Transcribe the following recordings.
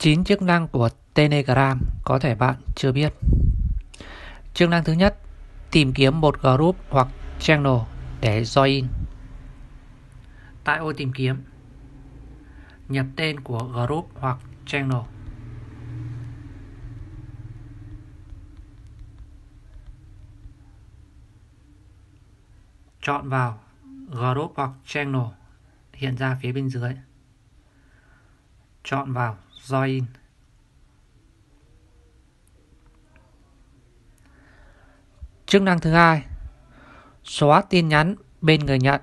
9 chức năng của Telegram có thể bạn chưa biết. Chức năng thứ nhất, tìm kiếm một group hoặc channel để join. Tại ô tìm kiếm, nhập tên của group hoặc channel. Chọn vào group hoặc channel hiện ra phía bên dưới. Chọn vào join. Chức năng thứ hai, xóa tin nhắn bên người nhận,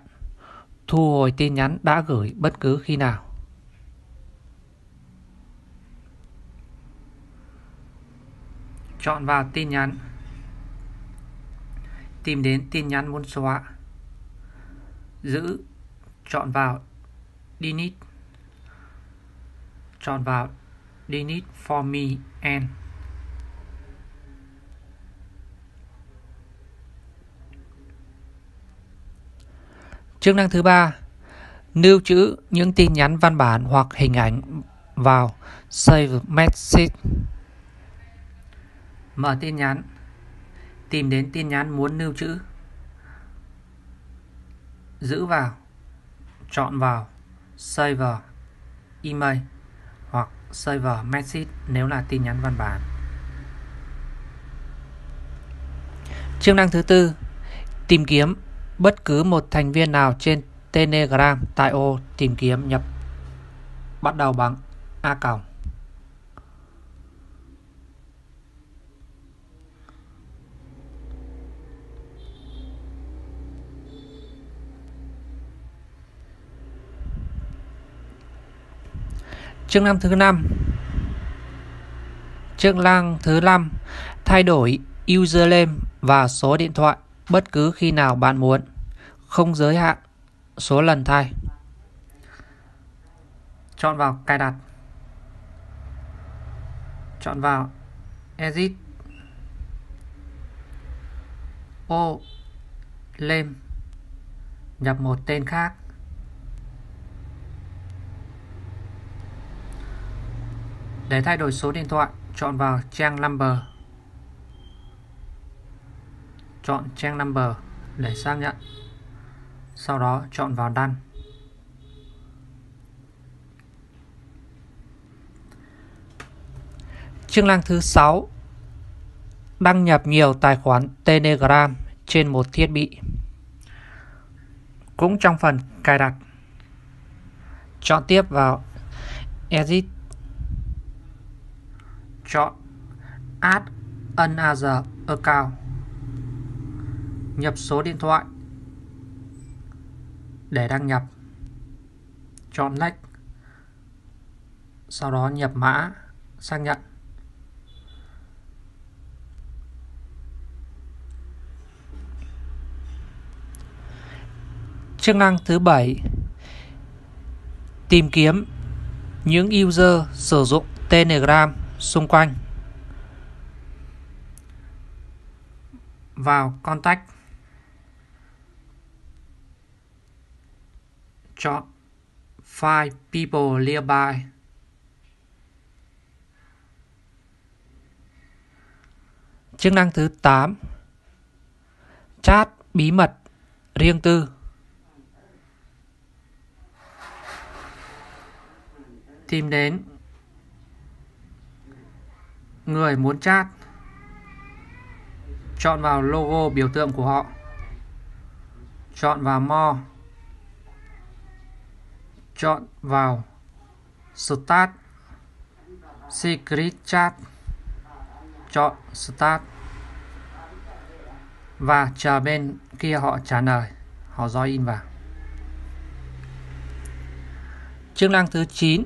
thu hồi tin nhắn đã gửi bất cứ khi nào. Chọn vào tin nhắn. Tìm đến tin nhắn muốn xóa. Giữ. Chọn vào Delete. Chọn vào. Delete for me and. Chức năng thứ ba, lưu trữ những tin nhắn văn bản hoặc hình ảnh vào Save Message. Mở tin nhắn, tìm đến tin nhắn muốn lưu trữ. Giữ vào, chọn vào. Save Email. Server Message nếu là tin nhắn văn bản. Chức năng thứ tư, tìm kiếm bất cứ một thành viên nào trên Telegram tại ô tìm kiếm nhập bắt đầu bằng A còng. Chức năng thứ 5 Chức năng thứ 5 Thay đổi username và số điện thoại bất cứ khi nào bạn muốn, không giới hạn số lần thay. Chọn vào cài đặt. Chọn vào Edit. Ô lên nhập một tên khác. Để thay đổi số điện thoại, chọn vào trang number. Chọn trang number để xác nhận. Sau đó chọn vào đăng. Chức năng thứ 6 đăng nhập nhiều tài khoản Telegram trên một thiết bị. Cũng trong phần cài đặt. Chọn tiếp vào edit chọn add another account. Nhập số điện thoại để đăng nhập. Chọn next. Sau đó nhập mã xác nhận. Chức năng thứ bảy, tìm kiếm những user sử dụng Telegram xung quanh. Vào contact. Chọn Find people nearby. Chức năng thứ 8 Chat bí mật riêng tư. Tìm đến người muốn chat. Chọn vào logo biểu tượng của họ. Chọn vào More chọn vào Start. Secret Chat. Chọn Start. Và chờ bên kia họ trả lời. Họ join vào. Chức năng thứ 9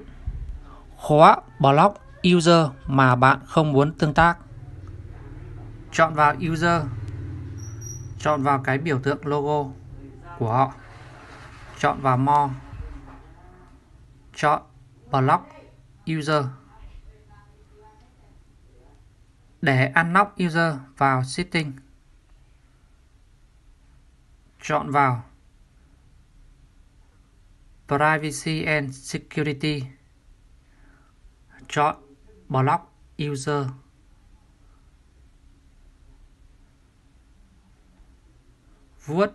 khóa block user mà bạn không muốn tương tác. Chọn vào user. Chọn vào cái biểu tượng logo của họ. Chọn vào more. Chọn Block User. Để unlock user vào setting, chọn vào Privacy and Security. chọn Block User. Vuốt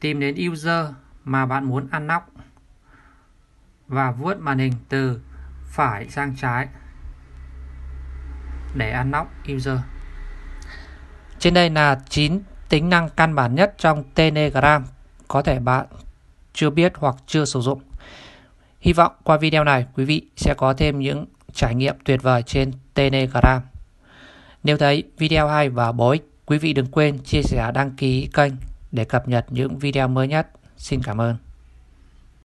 Tìm đến user mà bạn muốn unlock và vuốt màn hình từ phải sang trái để unlock user. Trên đây là 9 tính năng căn bản nhất trong Telegram, có thể bạn chưa biết hoặc chưa sử dụng. Hy vọng qua video này, quý vị sẽ có thêm những trải nghiệm tuyệt vời trên Telegram. Nếu thấy video hay và bổ ích, quý vị đừng quên chia sẻ đăng ký kênh để cập nhật những video mới nhất. Xin cảm ơn.